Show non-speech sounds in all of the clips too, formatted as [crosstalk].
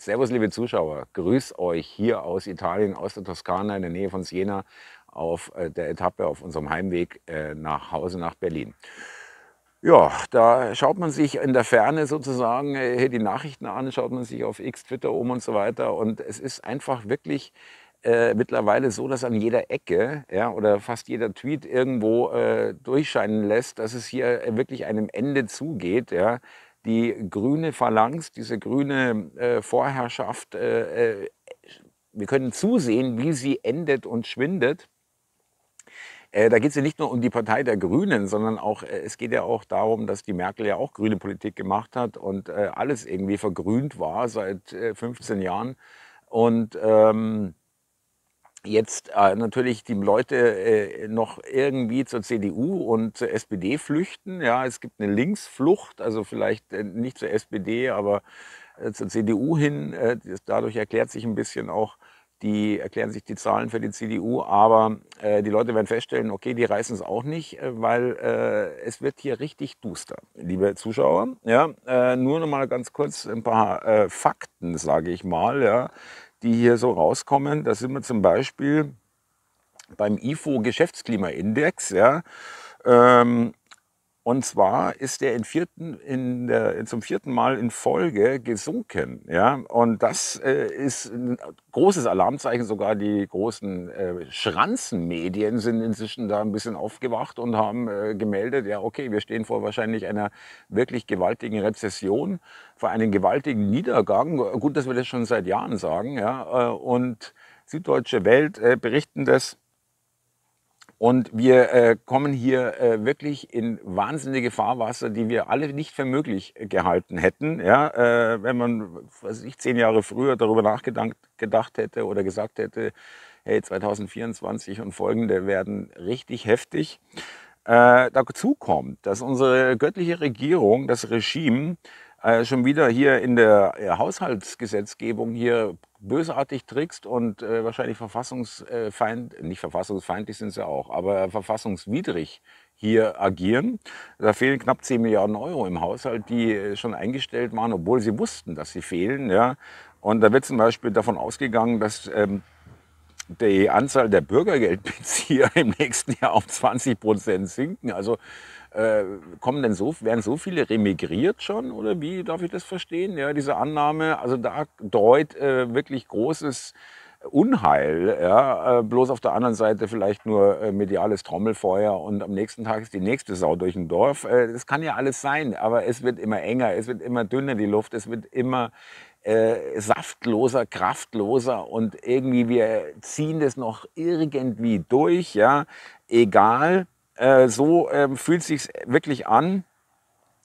Servus, liebe Zuschauer. Grüß euch hier aus Italien, aus der Toskana in der Nähe von Siena auf äh, der Etappe auf unserem Heimweg äh, nach Hause nach Berlin. Ja, da schaut man sich in der Ferne sozusagen äh, die Nachrichten an, schaut man sich auf X, Twitter um und so weiter. Und es ist einfach wirklich äh, mittlerweile so, dass an jeder Ecke ja, oder fast jeder Tweet irgendwo äh, durchscheinen lässt, dass es hier wirklich einem Ende zugeht. Ja die grüne Phalanx, diese grüne äh, Vorherrschaft, äh, äh, wir können zusehen, wie sie endet und schwindet. Äh, da geht es ja nicht nur um die Partei der Grünen, sondern auch, äh, es geht ja auch darum, dass die Merkel ja auch grüne Politik gemacht hat und äh, alles irgendwie vergrünt war seit 15 Jahren. Und ähm, jetzt äh, natürlich die Leute äh, noch irgendwie zur CDU und zur SPD flüchten. Ja, es gibt eine Linksflucht, also vielleicht äh, nicht zur SPD, aber äh, zur CDU hin. Äh, dadurch erklärt sich ein bisschen auch die erklären sich die Zahlen für die CDU, aber äh, die Leute werden feststellen, okay, die reißen es auch nicht, weil es wird hier richtig duster, liebe Zuschauer. Ja, nur noch mal ganz kurz ein paar Fakten, sage ich mal. Ja, die hier so rauskommen. Da sind wir zum Beispiel beim IFO Geschäftsklimaindex. Ja, ähm, und zwar ist der, in vierten, in der zum vierten Mal in Folge gesunken. Ja? Und das äh, ist ein großes Alarmzeichen. Sogar die großen äh, Schranzenmedien sind inzwischen da ein bisschen aufgewacht und haben äh, gemeldet, ja okay, wir stehen vor wahrscheinlich einer wirklich gewaltigen Rezession, vor einem gewaltigen Niedergang. Gut, dass wir das schon seit Jahren sagen. Ja? Äh, und Süddeutsche Welt äh, berichten das und wir äh, kommen hier äh, wirklich in wahnsinnige Fahrwasser, die wir alle nicht für möglich gehalten hätten. Ja, äh, wenn man, was ich, zehn Jahre früher darüber nachgedacht gedacht hätte oder gesagt hätte, hey, 2024 und folgende werden richtig heftig. Äh, dazu kommt, dass unsere göttliche Regierung, das Regime, äh, schon wieder hier in der äh, Haushaltsgesetzgebung hier bösartig trickst und äh, wahrscheinlich verfassungsfeind, nicht verfassungsfeindlich sind sie auch, aber verfassungswidrig hier agieren. Da fehlen knapp 10 Milliarden Euro im Haushalt, die äh, schon eingestellt waren, obwohl sie wussten, dass sie fehlen. Ja. Und da wird zum Beispiel davon ausgegangen, dass ähm, die Anzahl der Bürgergeldbezieher [laughs] im nächsten Jahr auf 20 Prozent sinken. Also äh, kommen denn so, werden so viele remigriert schon oder wie darf ich das verstehen? Ja, diese Annahme, also da dreut äh, wirklich großes Unheil. Ja, äh, bloß auf der anderen Seite vielleicht nur äh, mediales Trommelfeuer und am nächsten Tag ist die nächste Sau durch ein Dorf. Äh, das kann ja alles sein, aber es wird immer enger, es wird immer dünner die Luft, es wird immer äh, saftloser, kraftloser und irgendwie wir ziehen das noch irgendwie durch, ja, egal. Äh, so äh, fühlt sich wirklich an.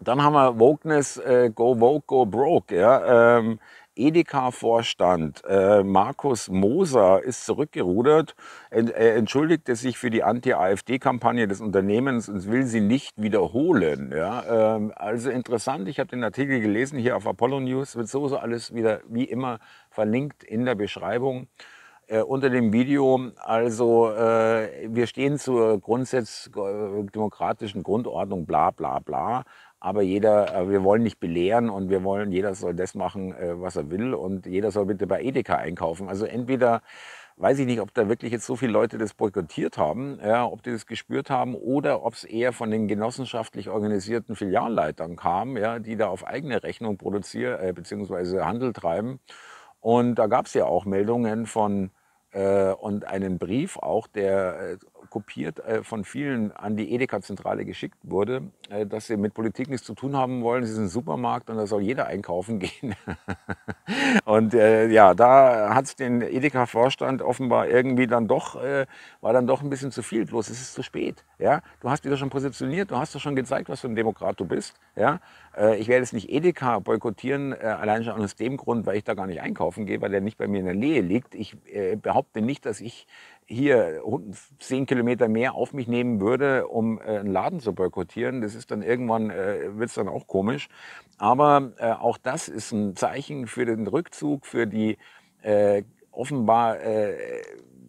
Dann haben wir Wokeness, äh, Go Woke, Go Broke. Ja? Ähm, Edeka-Vorstand äh, Markus Moser ist zurückgerudert. Er entschuldigte sich für die Anti-AfD-Kampagne des Unternehmens und will sie nicht wiederholen. Ja? Ähm, also interessant, ich habe den Artikel gelesen hier auf Apollo News, wird sowieso alles wieder wie immer verlinkt in der Beschreibung. Äh, unter dem Video. Also äh, wir stehen zur grundsätzlich äh, demokratischen Grundordnung, bla bla bla. Aber jeder, äh, wir wollen nicht belehren und wir wollen, jeder soll das machen, äh, was er will und jeder soll bitte bei Edeka einkaufen. Also entweder weiß ich nicht, ob da wirklich jetzt so viele Leute das boykottiert haben, ja, ob die das gespürt haben oder ob es eher von den genossenschaftlich organisierten Filialleitern kam, ja, die da auf eigene Rechnung produzieren äh, bzw. Handel treiben. Und da gab es ja auch Meldungen von und einen Brief auch, der äh, kopiert äh, von vielen an die Edeka-Zentrale geschickt wurde, äh, dass sie mit Politik nichts zu tun haben wollen. Sie sind ein Supermarkt und da soll jeder einkaufen [laughs] gehen. Und äh, ja, da hat es den Edeka-Vorstand offenbar irgendwie dann doch, äh, war dann doch ein bisschen zu viel. Bloß es ist zu spät. Ja? Du hast dich doch schon positioniert, du hast doch schon gezeigt, was für ein Demokrat du bist. Ja? ich werde jetzt nicht Edeka boykottieren, allein schon aus dem Grund, weil ich da gar nicht einkaufen gehe, weil der nicht bei mir in der Nähe liegt. Ich behaupte nicht, dass ich hier zehn Kilometer mehr auf mich nehmen würde, um äh, einen Laden zu boykottieren, das ist dann irgendwann, äh, wird es dann auch komisch. Aber äh, auch das ist ein Zeichen für den Rückzug, für die äh, offenbar äh,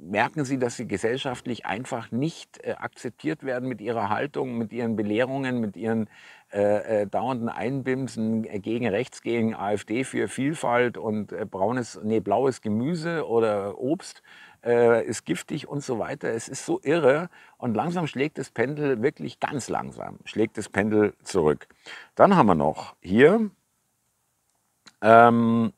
merken sie, dass sie gesellschaftlich einfach nicht äh, akzeptiert werden mit ihrer Haltung, mit ihren Belehrungen, mit ihren äh, äh, dauernden Einbimsen gegen rechts, gegen AfD für Vielfalt und äh, braunes, nee, blaues Gemüse oder Obst äh, ist giftig und so weiter. Es ist so irre und langsam schlägt das Pendel, wirklich ganz langsam, schlägt das Pendel zurück. Dann haben wir noch hier ähm,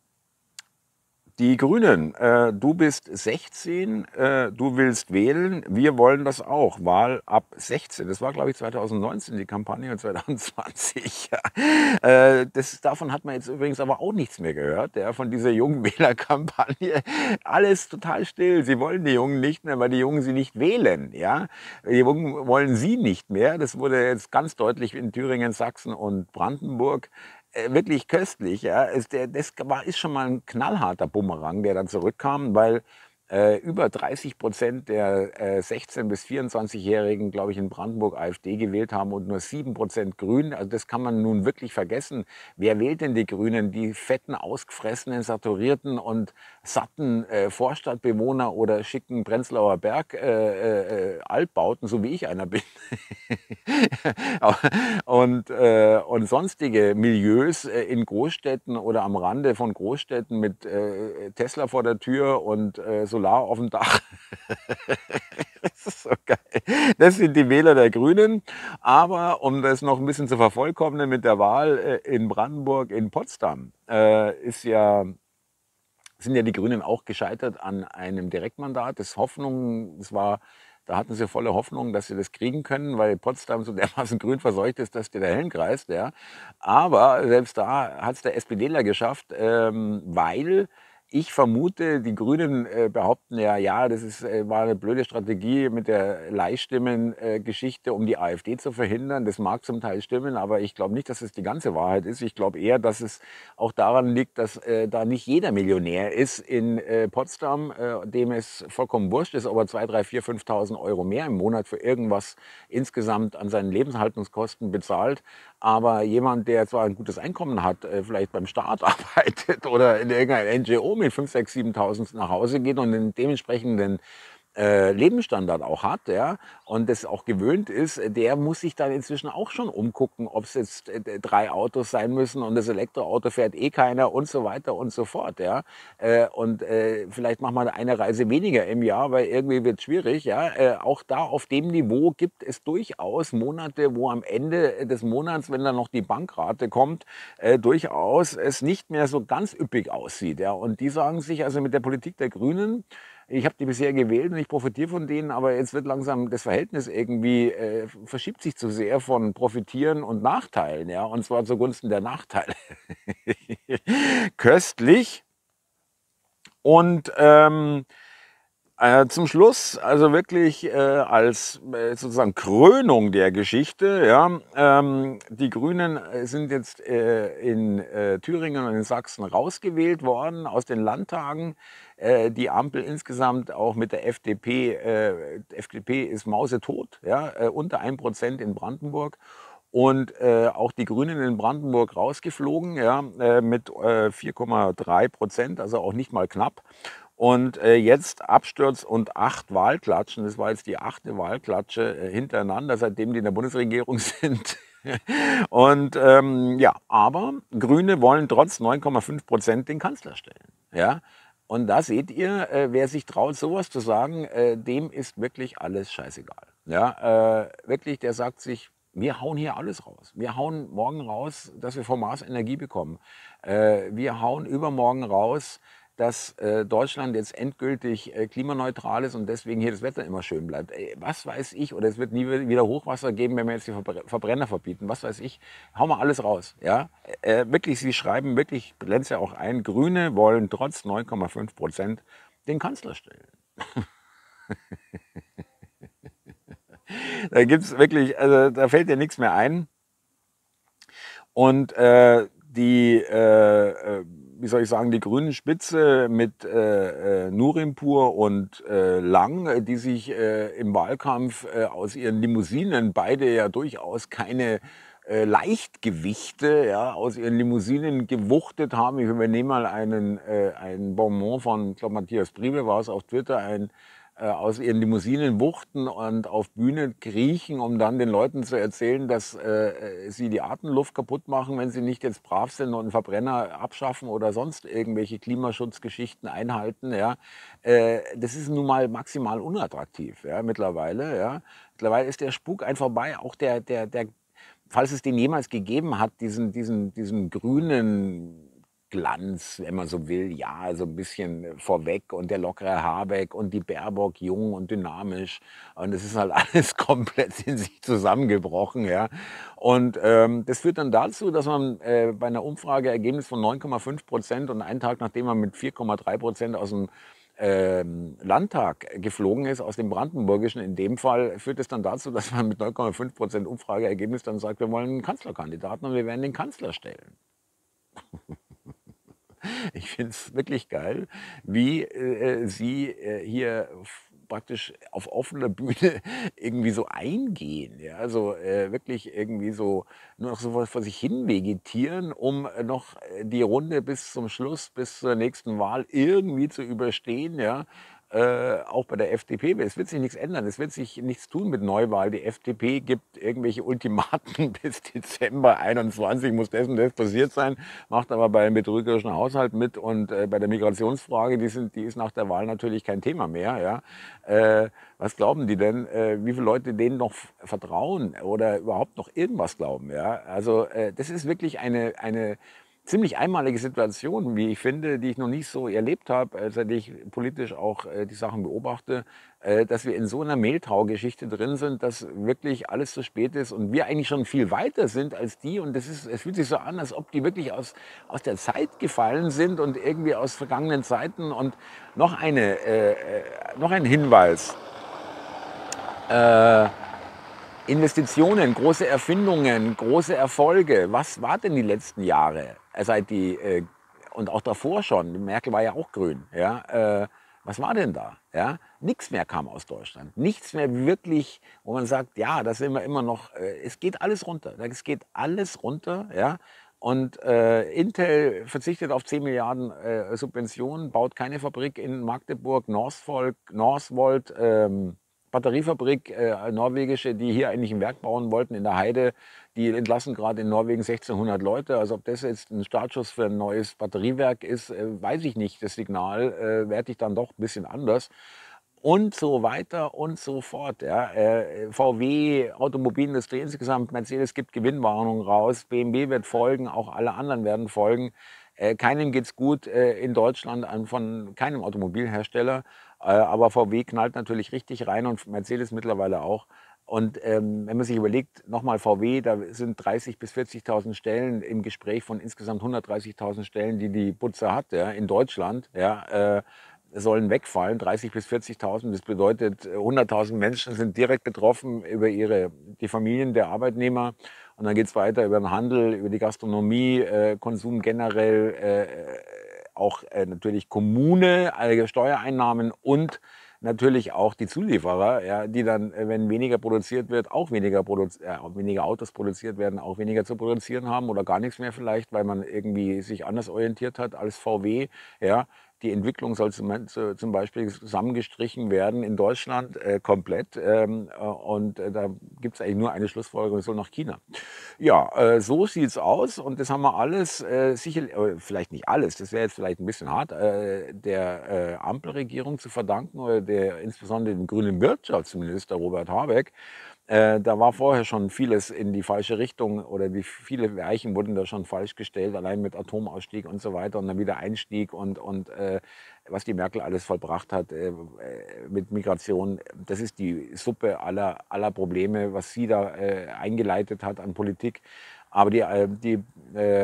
die Grünen, äh, du bist 16, äh, du willst wählen, wir wollen das auch. Wahl ab 16. Das war, glaube ich, 2019 die Kampagne 2020. [laughs] äh, das, davon hat man jetzt übrigens aber auch nichts mehr gehört, ja, von dieser jungen [laughs] Wählerkampagne. Alles total still. Sie wollen die Jungen nicht mehr, weil die Jungen sie nicht wählen. Ja? Die Jungen wollen sie nicht mehr. Das wurde jetzt ganz deutlich in Thüringen, Sachsen und Brandenburg wirklich köstlich. Ja. Das war, ist schon mal ein knallharter Bumerang, der dann zurückkam, weil äh, über 30 Prozent der äh, 16- bis 24-Jährigen, glaube ich, in Brandenburg AfD gewählt haben und nur 7 Prozent Grün. Also das kann man nun wirklich vergessen. Wer wählt denn die Grünen? Die fetten, ausgefressenen, saturierten und satten äh, Vorstadtbewohner oder schicken Prenzlauer Berg äh, äh, Altbauten, so wie ich einer bin. [laughs] und, äh, und sonstige Milieus in Großstädten oder am Rande von Großstädten mit Tesla vor der Tür und äh, Solar auf dem Dach. [laughs] das ist so geil. Das sind die Wähler der Grünen. Aber um das noch ein bisschen zu vervollkommnen mit der Wahl äh, in Brandenburg, in Potsdam, äh, ist ja sind ja die Grünen auch gescheitert an einem Direktmandat. Das Hoffnung, das war da hatten sie volle Hoffnung, dass sie das kriegen können, weil Potsdam so dermaßen grün verseucht ist, dass der dahin kreist. Ja. Aber selbst da hat es der SPDler geschafft, ähm, weil ich vermute, die Grünen äh, behaupten ja, ja, das ist, äh, war eine blöde Strategie mit der Leihstimmen-Geschichte, um die AfD zu verhindern. Das mag zum Teil stimmen, aber ich glaube nicht, dass es die ganze Wahrheit ist. Ich glaube eher, dass es auch daran liegt, dass äh, da nicht jeder Millionär ist in äh, Potsdam, äh, dem es vollkommen wurscht ist, ob er 2, 3, 4, 5.000 Euro mehr im Monat für irgendwas insgesamt an seinen Lebenshaltungskosten bezahlt. Aber jemand, der zwar ein gutes Einkommen hat, äh, vielleicht beim Staat [laughs] arbeitet oder in irgendeiner NGO mit 5, 6, 7.000 nach Hause geht und den dementsprechenden äh, Lebensstandard auch hat, ja, und das auch gewöhnt ist, der muss sich dann inzwischen auch schon umgucken, ob es jetzt äh, drei Autos sein müssen und das Elektroauto fährt eh keiner und so weiter und so fort, ja. Äh, und vielleicht machen wir eine Reise weniger im Jahr, weil irgendwie wird es schwierig, ja. Auch da auf dem Niveau gibt es durchaus Monate, wo am Ende des Monats, wenn dann noch die Bankrate kommt, durchaus es nicht mehr so ganz üppig aussieht, ja. Und die sagen sich also mit der Politik der Grünen, ich habe die bisher gewählt und ich profitiere von denen, aber jetzt wird langsam das Verhältnis irgendwie, äh, verschiebt sich zu sehr von Profitieren und Nachteilen, ja, und zwar zugunsten der Nachteile. [laughs] Köstlich. Und ähm, äh, zum Schluss, also wirklich äh, als äh, sozusagen Krönung der Geschichte, ja, ähm, die Grünen äh, sind jetzt äh, in äh, Thüringen und in Sachsen rausgewählt worden aus den Landtagen. die Ampel insgesamt auch mit der FDP, FDP ist mausetot, ja, unter 1% in Brandenburg und äh, auch die Grünen in Brandenburg rausgeflogen ja, äh, mit äh, 4,3 Prozent, also auch nicht mal knapp. Und äh, jetzt Absturz und acht Wahlklatschen. Das war jetzt die achte Wahlklatsche äh, hintereinander, seitdem die in der Bundesregierung [laughs] sind. und ähm, ja, aber Grüne wollen trotz 9,5 Prozent den Kanzler stellen. Ja? Und da seht ihr, äh, wer sich traut, sowas zu sagen, äh, dem ist wirklich alles scheißegal. Ja? Äh, wirklich, der sagt sich, wir hauen hier alles raus. Wir hauen morgen raus, dass wir vom Mars Energie bekommen. Äh, wir hauen übermorgen raus, dass äh, Deutschland jetzt endgültig äh, klimaneutral ist und deswegen hier das Wetter immer schön bleibt. Ey, was weiß ich, oder es wird nie wieder Hochwasser geben, wenn wir jetzt die Verbrenner verbieten. Was weiß ich, hau mal alles raus. Ja? Äh, wirklich, Sie schreiben wirklich, blenden ja auch ein, Grüne wollen trotz 9,5 Prozent den Kanzler stellen. [laughs] da gibt es wirklich, also da fällt dir nichts mehr ein. Und äh, die äh, äh wie soll ich sagen, die grüne Spitze mit äh, äh, Nurimpur und äh, Lang, die sich äh, im Wahlkampf äh, aus ihren Limousinen, beide ja durchaus keine äh, Leichtgewichte, ja, aus ihren Limousinen gewuchtet haben. Ich übernehme mal einen, äh, einen Bonbon von, ich glaube Matthias Priebe war es auf Twitter, ein äh, aus ihren Limousinen wuchten und auf Bühne kriechen, um dann den Leuten zu erzählen, dass äh, sie die Atemluft kaputt machen, wenn sie nicht jetzt brav sind und einen Verbrenner abschaffen oder sonst irgendwelche Klimaschutzgeschichten einhalten. Ja. Äh, das ist nun mal maximal unattraktiv ja, mittlerweile. Ja. Mittlerweile ist der Spuk einfach vorbei. Auch der, der, der, falls es den jemals gegeben hat, diesen, diesen, diesen grünen Glanz, wenn man so will, ja, so ein bisschen vorweg und der lockere Habeck und die Baerbock jung und dynamisch und es ist halt [laughs] alles komplett in sich zusammengebrochen, ja. Und ähm, das führt dann dazu, dass man äh, bei einer Umfrage Ergebnis von 9,5 Prozent und einen Tag nachdem man mit 4,3 Prozent aus dem ähm, Landtag geflogen ist, aus dem Brandenburgischen in dem Fall, führt es dann dazu, dass man mit 9,5 Prozent Umfrageergebnis dann sagt, wir wollen einen Kanzlerkandidaten und wir werden den Kanzler stellen. [laughs] Ich finde es wirklich geil, wie äh, sie äh, hier praktisch auf offener [laughs] Bühne irgendwie so eingehen. Ja? Also äh, wirklich irgendwie so nur noch so vor sich hin vegetieren, um noch die Runde bis zum Schluss, bis zur nächsten Wahl irgendwie zu überstehen. Ja? Äh, auch bei der FDP, es wird sich nichts ändern, es wird sich nichts tun mit Neuwahl. Die FDP gibt irgendwelche Ultimaten [laughs] bis Dezember 21 muss das und das passiert sein, macht aber bei einem betrügerischen Haushalt mit und äh, bei der Migrationsfrage, die, sind, die ist nach der Wahl natürlich kein Thema mehr. Ja. Äh, was glauben die denn, äh, wie viele Leute denen noch vertrauen oder überhaupt noch irgendwas glauben? Ja. Also äh, das ist wirklich eine, eine ziemlich einmalige Situation, wie ich finde, die ich noch nicht so erlebt habe, äh, seit ich politisch auch äh, die Sachen beobachte, äh, dass wir in so einer Mehltau-Geschichte drin sind, dass wirklich alles zu spät ist und wir eigentlich schon viel weiter sind als die. Und das ist, es fühlt sich so an, als ob die wirklich aus, aus der Zeit gefallen sind und irgendwie aus vergangenen Zeiten. Und noch, eine, äh, noch ein Hinweis. Äh, Investitionen, große Erfindungen, große Erfolge. Was war denn die letzten Jahre? Seit die, äh, und auch davor schon. Merkel war ja auch grün. Ja? Äh, was war denn da? Ja? Nichts mehr kam aus Deutschland. Nichts mehr wirklich, wo man sagt, ja, da sind wir immer noch, äh, es geht alles runter. Es geht alles runter. Ja? Und äh, Intel verzichtet auf 10 Milliarden äh, Subventionen, baut keine Fabrik in Magdeburg, Northvolt, Northvolt ähm, Batteriefabrik, äh, norwegische, die hier eigentlich ein Werk bauen wollten in der Heide, die entlassen gerade in Norwegen 1600 Leute. Also ob das jetzt ein Startschuss für ein neues Batteriewerk ist, äh, weiß ich nicht. Das Signal äh, werte ich dann doch ein bisschen anders. Und so weiter und so fort. Ja. Äh, VW, Automobilindustrie insgesamt, Mercedes gibt Gewinnwarnungen raus, BMW wird folgen, auch alle anderen werden folgen. Äh, keinem geht es gut äh, in Deutschland an, von keinem Automobilhersteller. Äh, aber VW knallt natürlich richtig rein und Mercedes mittlerweile auch. Und ähm, wenn man sich überlegt, nochmal VW, da sind 30.000 bis 40.000 Stellen im Gespräch von insgesamt 130.000 Stellen, die die Putze hat ja, in Deutschland, ja, äh, sollen wegfallen, 30.000 bis 40.000. Das bedeutet, 100.000 Menschen sind direkt betroffen über ihre, die Familien der Arbeitnehmer. Und dann geht es weiter über den Handel, über die Gastronomie, äh, Konsum generell, äh, auch äh, natürlich Kommune, also Steuereinnahmen und natürlich auch die Zulieferer, ja, die dann, äh, wenn weniger produziert wird, auch weniger, produzi äh, weniger Autos produziert werden, auch weniger zu produzieren haben oder gar nichts mehr vielleicht, weil man irgendwie sich anders orientiert hat als VW. Ja. Die Entwicklung soll zum, zum Beispiel zusammengestrichen werden in Deutschland äh, komplett. Ähm, äh, und äh, da gibt es eigentlich nur eine Schlussfolgerung, es soll nach China. Ja, äh, so sieht es aus. Und das haben wir alles, äh, sicher, äh, vielleicht nicht alles, das wäre jetzt vielleicht ein bisschen hart, der Ampelregierung zu verdanken oder der, insbesondere dem grünen Wirtschaftsminister Robert Habeck. Äh, da war vorher schon vieles in die falsche Richtung oder wie viele Weichen wurden da schon falsch gestellt, allein mit Atomausstieg und so weiter und dann wieder Einstieg und, und äh, was die Merkel alles vollbracht hat äh, mit Migration. Das ist die Suppe aller, aller Probleme, was sie da äh, eingeleitet hat an Politik. Aber die, äh, die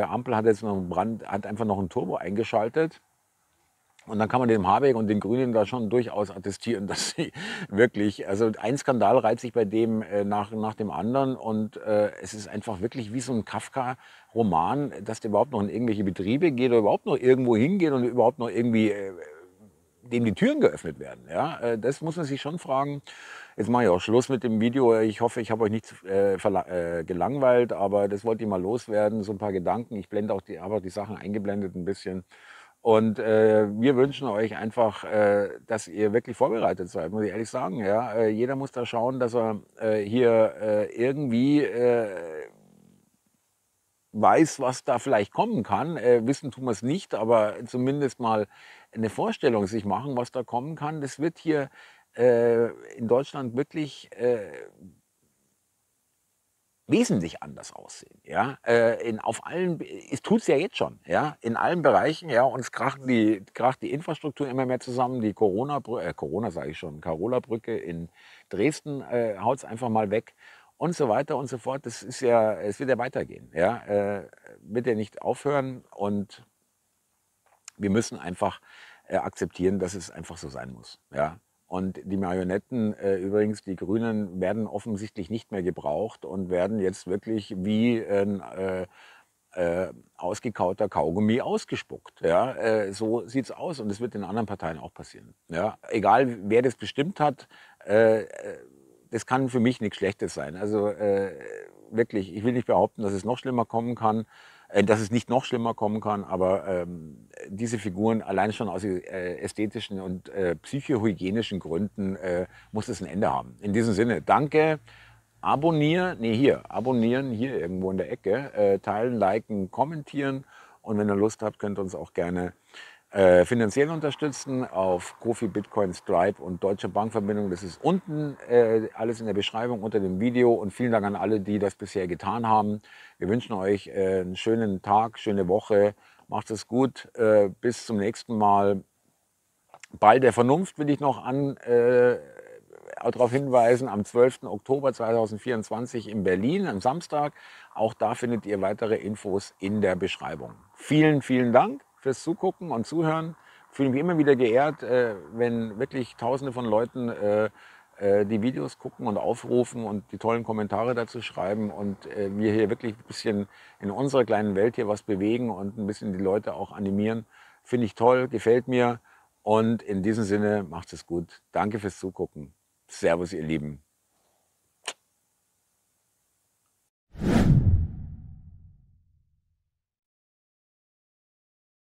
Ampel hat jetzt noch einen Brand, hat einfach noch ein Turbo eingeschaltet und dann kann man dem Habeck und den Grünen da schon durchaus attestieren, [laughs] dass sie wirklich, also ein Skandal reiht sich bei dem äh, nach, nach dem anderen und äh, es ist einfach wirklich wie so ein Kafka-Roman, dass der überhaupt noch in irgendwelche Betriebe geht oder überhaupt noch irgendwo hingeht und überhaupt noch irgendwie äh, dem die Türen geöffnet werden. Ja, äh, das muss man sich schon fragen. Jetzt mache ich auch Schluss mit dem Video. Ich hoffe, ich habe euch nicht äh, äh, gelangweilt, aber das wollte ich mal loswerden. So ein paar Gedanken. Ich blende auch die, auch die Sachen eingeblendet ein bisschen. Und äh, wir wünschen euch einfach, äh, dass ihr wirklich vorbereitet seid, muss ich ehrlich sagen. Ja? Äh, jeder muss da schauen, dass er äh, hier äh, irgendwie äh, weiß, was da vielleicht kommen kann. wissen tun wir es nicht, aber zumindest mal eine Vorstellung sich machen, was da kommen kann. Das wird hier in Deutschland wirklich wesentlich anders aussehen. Ja? Äh, in, auf allen, es tut es ja jetzt schon, ja? in allen Bereichen. Ja? Uns kracht die, kracht die Infrastruktur immer mehr zusammen. Die Corona, äh, Corona sage ich schon, Carola-Brücke in Dresden äh, haut es einfach mal weg und so weiter und so fort. Das ist ja, es wird ja weitergehen. Ja? Äh, wird ja nicht aufhören und wir müssen einfach äh, akzeptieren, dass es einfach so sein muss. Ja? Und die Marionetten, äh, übrigens, die Grünen, werden offensichtlich nicht mehr gebraucht und werden jetzt wirklich wie ein äh, äh, ausgekauter Kaugummi ausgespuckt. Ja? Äh, so es aus und es wird in anderen Parteien auch passieren. Ja? Egal, wer das bestimmt hat, äh, äh, das kann für mich nichts Schlechtes sein. Also wirklich, ich will nicht behaupten, dass es noch schlimmer kommen kann. Äh, dass es nicht noch schlimmer kommen kann, aber ähm, diese Figuren allein schon aus äh, ästhetischen und äh, psychohygienischen Gründen äh, muss es ein Ende haben. In diesem Sinne, danke. Abonnieren, nee, hier, abonnieren, hier irgendwo in der Ecke, äh, teilen, liken, kommentieren und wenn ihr Lust habt, könnt ihr uns auch gerne äh, finanziell unterstützen auf Kofi, Bitcoin, Stripe und Deutsche Bankverbindung. Das ist unten äh, alles in der Beschreibung unter dem Video. Und vielen Dank an alle, die das bisher getan haben. Wir wünschen euch äh, einen schönen Tag, schöne Woche. Macht es gut. Äh, bis zum nächsten Mal. Ball der Vernunft will ich noch an äh, darauf hinweisen, am 12. Oktober 2024 in Berlin, am Samstag. Auch da findet ihr weitere Infos in der Beschreibung. Vielen, vielen Dank fürs Zugucken und Zuhören. Fühle mich immer wieder geehrt, äh, wenn wirklich Tausende von Leuten äh, äh, die Videos gucken und aufrufen und die tollen Kommentare dazu schreiben und äh, wir hier wirklich ein bisschen in unserer kleinen Welt hier was bewegen und ein bisschen die Leute auch animieren. Finde ich toll, gefällt mir. Und in diesem Sinne, macht es gut. Danke fürs Zugucken. Servus, ihr Lieben.